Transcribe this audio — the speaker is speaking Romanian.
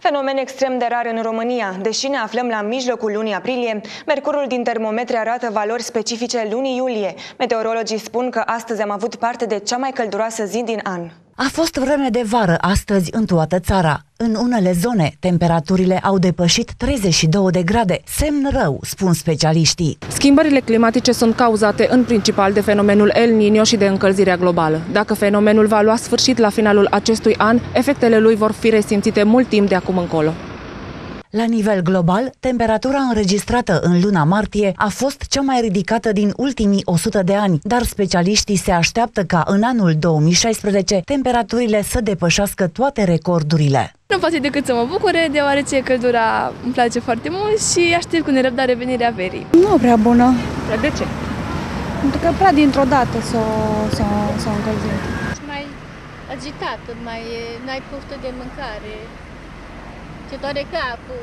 Fenomen extrem de rar în România. Deși ne aflăm la mijlocul lunii aprilie, mercurul din termometre arată valori specifice lunii iulie. Meteorologii spun că astăzi am avut parte de cea mai călduroasă zi din an. A fost vreme de vară astăzi în toată țara. În unele zone, temperaturile au depășit 32 de grade, semn rău, spun specialiștii. Schimbările climatice sunt cauzate în principal de fenomenul El Niño și de încălzirea globală. Dacă fenomenul va lua sfârșit la finalul acestui an, efectele lui vor fi resimțite mult timp de acum încolo. La nivel global, temperatura înregistrată în luna martie a fost cea mai ridicată din ultimii 100 de ani, dar specialiștii se așteaptă ca în anul 2016 temperaturile să depășească toate recordurile. Nu poate decât să mă bucure, deoarece căldura îmi place foarte mult și aștept cu nerăbdare venirea verii. Nu prea bună, De ce? pentru că prea dintr-o dată s-o, s-o, s-o încălzit. mai agitat, mai n-ai poftă de mâncare, Contoh dekat apa?